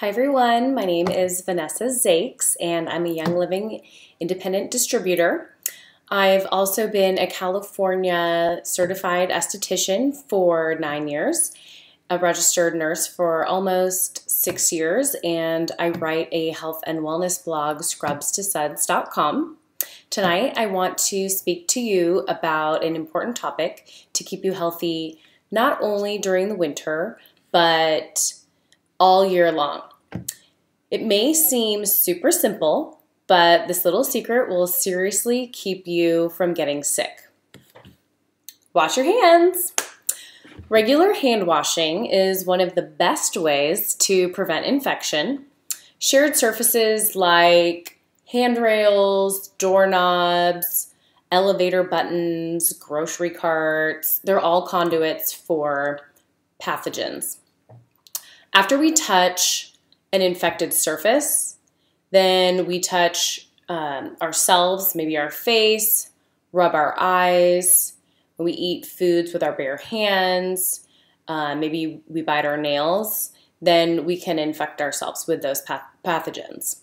Hi everyone, my name is Vanessa Zakes and I'm a Young Living independent distributor. I've also been a California certified esthetician for nine years, a registered nurse for almost six years, and I write a health and wellness blog, scrubstosuds.com. Tonight, I want to speak to you about an important topic to keep you healthy not only during the winter, but all year long. It may seem super simple, but this little secret will seriously keep you from getting sick. Wash your hands. Regular hand washing is one of the best ways to prevent infection. Shared surfaces like handrails, doorknobs, elevator buttons, grocery carts, they're all conduits for pathogens. After we touch an infected surface, then we touch um, ourselves, maybe our face, rub our eyes, we eat foods with our bare hands, uh, maybe we bite our nails, then we can infect ourselves with those path pathogens.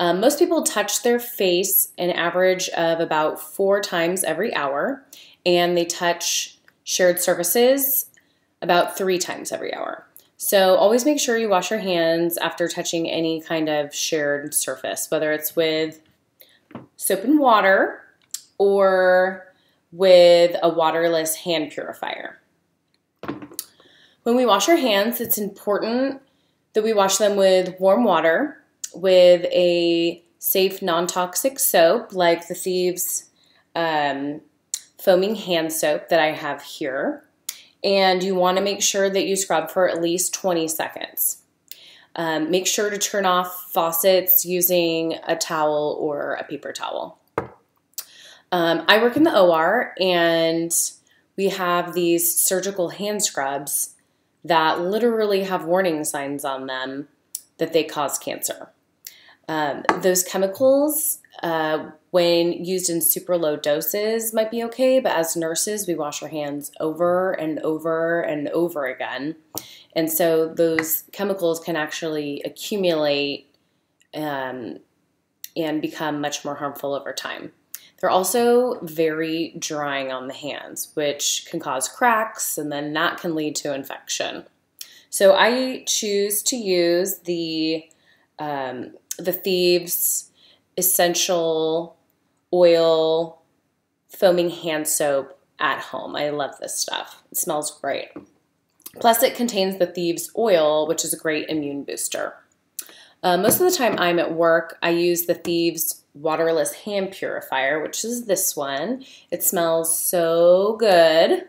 Um, most people touch their face an average of about four times every hour, and they touch shared surfaces about three times every hour. So always make sure you wash your hands after touching any kind of shared surface, whether it's with soap and water or with a waterless hand purifier. When we wash our hands, it's important that we wash them with warm water with a safe non-toxic soap like the Thieves um, foaming hand soap that I have here and you want to make sure that you scrub for at least 20 seconds. Um, make sure to turn off faucets using a towel or a paper towel. Um, I work in the OR and we have these surgical hand scrubs that literally have warning signs on them that they cause cancer. Um, those chemicals uh, when used in super low doses might be okay, but as nurses, we wash our hands over and over and over again. And so those chemicals can actually accumulate um, and become much more harmful over time. They're also very drying on the hands, which can cause cracks, and then that can lead to infection. So I choose to use the um, the Thieves essential oil foaming hand soap at home. I love this stuff. It smells great. Plus, it contains the Thieves oil, which is a great immune booster. Uh, most of the time I'm at work, I use the Thieves waterless hand purifier, which is this one. It smells so good.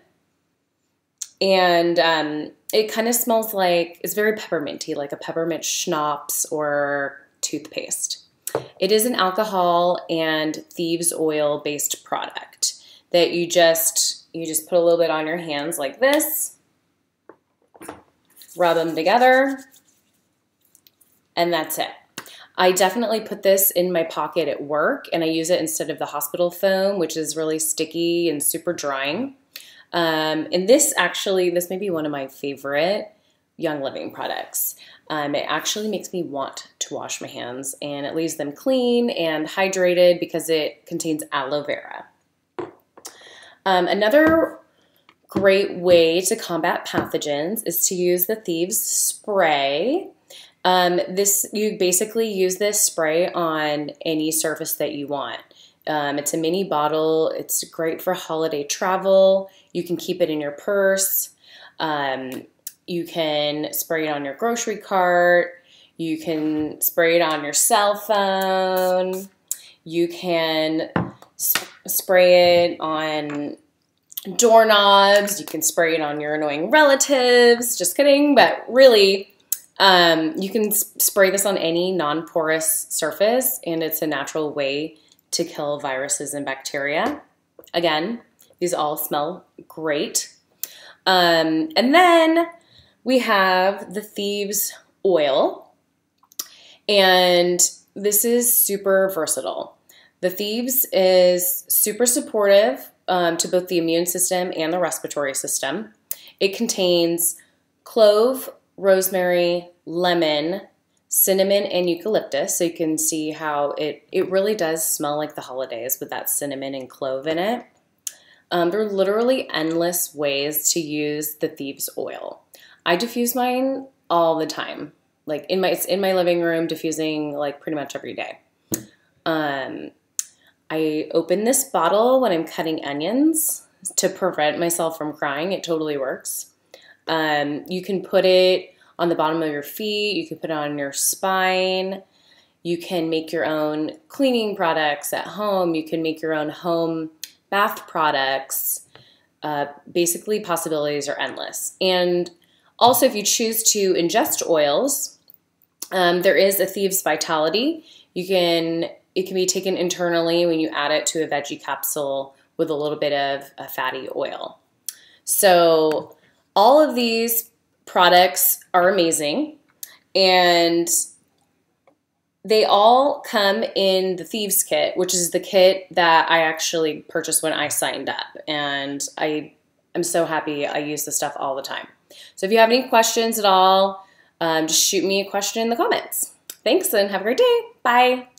And um, it kind of smells like, it's very pepperminty, like a peppermint schnapps or toothpaste. It is an alcohol and thieves oil based product that you just you just put a little bit on your hands like this, rub them together, and that's it. I definitely put this in my pocket at work and I use it instead of the hospital foam, which is really sticky and super drying. Um, and this actually, this may be one of my favorite Young Living products. Um, it actually makes me want wash my hands and it leaves them clean and hydrated because it contains aloe vera. Um, another great way to combat pathogens is to use the Thieves spray. Um, this you basically use this spray on any surface that you want. Um, it's a mini bottle. It's great for holiday travel. You can keep it in your purse. Um, you can spray it on your grocery cart. You can spray it on your cell phone. You can sp spray it on doorknobs. You can spray it on your annoying relatives. Just kidding, but really, um, you can spray this on any non porous surface, and it's a natural way to kill viruses and bacteria. Again, these all smell great. Um, and then we have the Thieves oil, and this is super versatile. The Thieves is super supportive um, to both the immune system and the respiratory system. It contains clove, rosemary, lemon, cinnamon and eucalyptus. So you can see how it, it really does smell like the holidays with that cinnamon and clove in it. Um, there are literally endless ways to use the thieves oil. I diffuse mine all the time, like in my it's in my living room, diffusing like pretty much every day. Um, I open this bottle when I'm cutting onions to prevent myself from crying. It totally works. Um, you can put it on the bottom of your feet. You can put it on your spine. You can make your own cleaning products at home. You can make your own home bath products. Uh, basically, possibilities are endless. And also, if you choose to ingest oils, um, there is a Thieves Vitality. You can it can be taken internally when you add it to a veggie capsule with a little bit of a fatty oil. So all of these products are amazing, and they all come in the Thieves Kit, which is the kit that I actually purchased when I signed up. And I am so happy I use this stuff all the time. So if you have any questions at all, um, just shoot me a question in the comments. Thanks and have a great day. Bye.